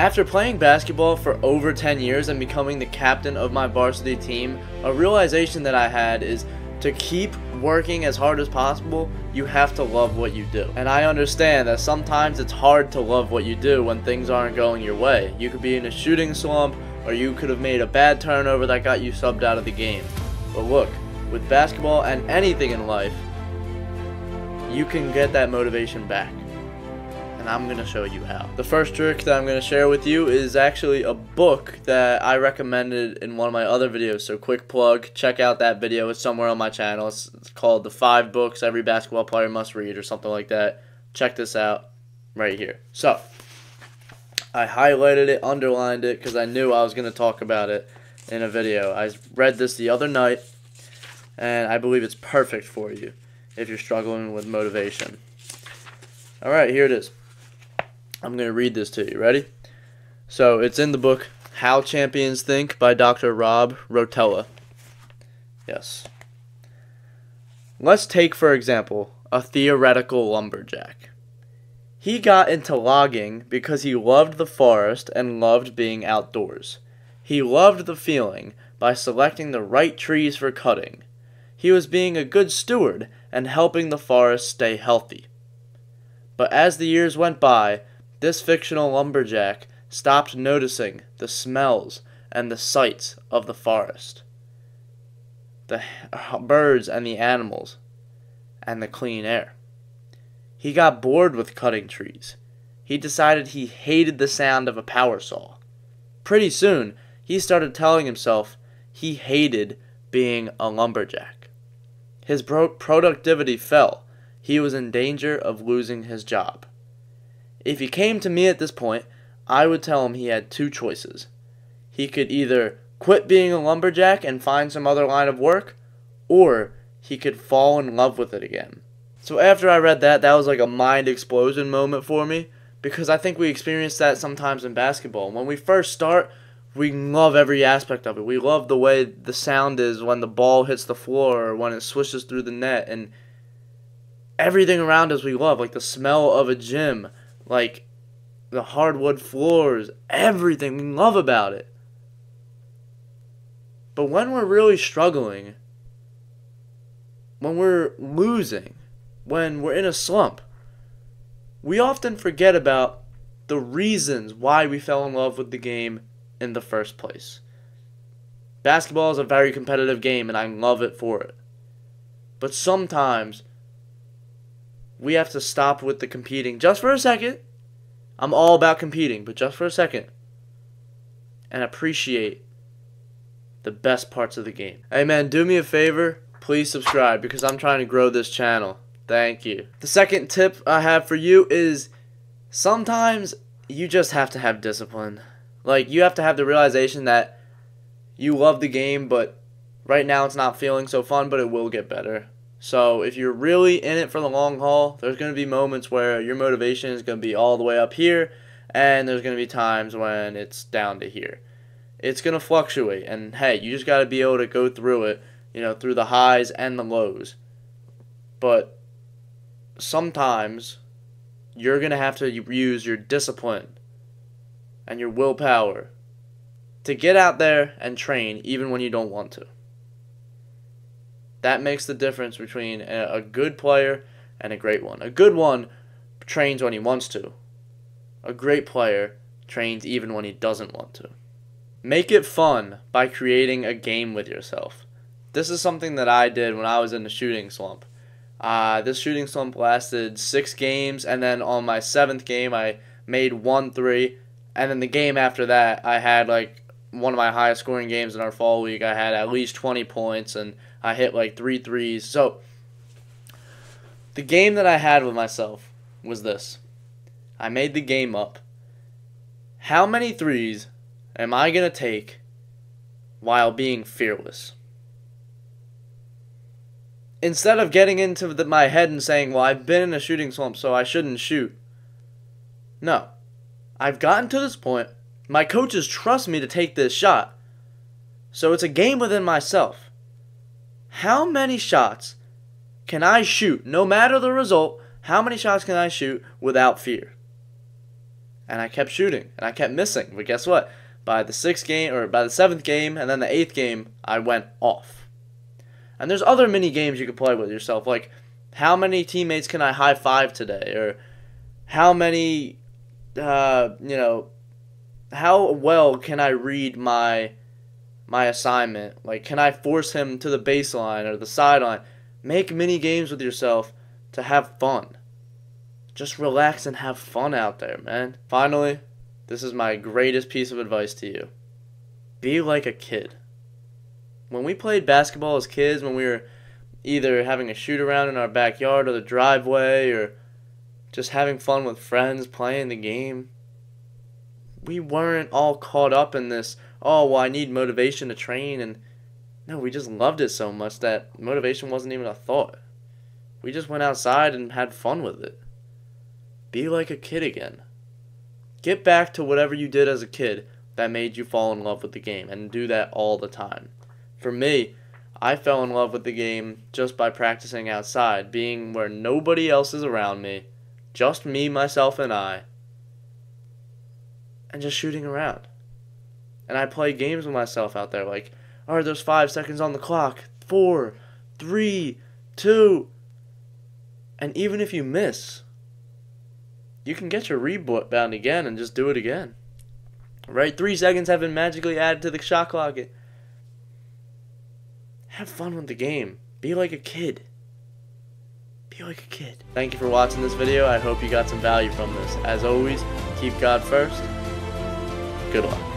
After playing basketball for over 10 years and becoming the captain of my varsity team, a realization that I had is to keep working as hard as possible, you have to love what you do. And I understand that sometimes it's hard to love what you do when things aren't going your way. You could be in a shooting slump, or you could have made a bad turnover that got you subbed out of the game. But look, with basketball and anything in life, you can get that motivation back and I'm to show you how. The first trick that I'm to share with you is actually a book that I recommended in one of my other videos. So quick plug, check out that video. It's somewhere on my channel. It's, it's called The 5 Books Every Basketball Player Must Read or something like that. Check this out right here. So, I highlighted it, underlined it, because I knew I was going to talk about it in a video. I read this the other night, and I believe it's perfect for you if you're struggling with motivation. All right, here it is. I'm going to read this to you. Ready? So it's in the book How Champions Think by Dr. Rob Rotella. Yes. Let's take, for example, a theoretical lumberjack. He got into logging because he loved the forest and loved being outdoors. He loved the feeling by selecting the right trees for cutting. He was being a good steward and helping the forest stay healthy. But as the years went by, this fictional lumberjack stopped noticing the smells and the sights of the forest, the birds and the animals, and the clean air. He got bored with cutting trees. He decided he hated the sound of a power saw. Pretty soon, he started telling himself he hated being a lumberjack. His pro- productivity fell. He was in danger of losing his job. If he came to me at this point, I would tell him he had two choices. He could either quit being a lumberjack and find some other line of work, or he could fall in love with it again. So after I read that, that was like a mind explosion moment for me because I think we experience that sometimes in basketball. When we first start, we love every aspect of it. We love the way the sound is when the ball hits the floor or when it swishes through the net and everything around us we love, like the smell of a gym like the hardwood floors, everything we love about it. But when we're really struggling, when we're losing, when we're in a slump, we often forget about the reasons why we fell in love with the game in the first place. Basketball is a very competitive game and I love it for it. But sometimes we have to stop with the competing just for a second. I'm all about competing, but just for a second. And appreciate the best parts of the game. Hey man, do me a favor. Please subscribe because I'm trying to grow this channel. Thank you. The second tip I have for you is sometimes you just have to have discipline. Like, you have to have the realization that you love the game, but right now it's not feeling so fun, but it will get better. So if you're really in it for the long haul, there's going to be moments where your motivation is going to be all the way up here, and there's going to be times when it's down to here. It's going to fluctuate, and hey, you just got to be able to go through it, you know, through the highs and the lows. But sometimes you're going to have to use your discipline and your willpower to get out there and train even when you don't want to. That makes the difference between a, good player and a great one. A good one trains when he wants to. A great player trains even when he doesn't want to. Make it fun by creating a game with yourself. This is something that I did when I was in the shooting slump. Uh, this shooting slump lasted six games, and then on my seventh game, I made one three, and then the game after that, I had like one of my highest scoring games in our fall league. I had at least 20 points, and I hit like three threes. So the game that I had with myself was this. I made the game up. How many threes am I going to take while being fearless? Instead of getting into the, my head and saying, well, I've been in a shooting slump, so I shouldn't shoot. No. I've gotten to this point. My coaches trust me to take this shot. So it's a game within myself. How many shots can I shoot, no matter the result, how many shots can I shoot without fear? And I kept shooting and I kept missing. But guess what? By the sixth game or by the seventh game and then the eighth game, I went off. And there's other mini games you can play with yourself, like how many teammates can I high five today, or how many, uh, you know, how well can I read my my assignment? Like, can I force him to the baseline or the sideline? Make mini games with yourself to have fun. Just relax and have fun out there, man. Finally, this is my greatest piece of advice to you. Be like a kid when we played basketball as kids, when we were either having a shoot around in our backyard or the driveway or just having fun with friends playing the game, we weren't all caught up in this, oh, well, I need motivation to train. And no, we just loved it so much that motivation wasn't even a thought. We just went outside and had fun with it. Be like a kid again. Get back to whatever you did as a kid that made you fall in love with the game and do that all the time for me, I fell in love with the game just by practicing outside, being where nobody else is around me, just me, myself, and I, and just shooting around. And I play games with myself out there, like, all right, there's five seconds on the clock, four, three, two, and even if you miss, you can get your rebound again and just do it again. Right? Three seconds have been magically added to the shot clock. Have fun with the game. Be like a kid. Be like a kid. Thank you for watching this video. I hope you got some value from this. As always, keep God first. Good luck.